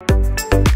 you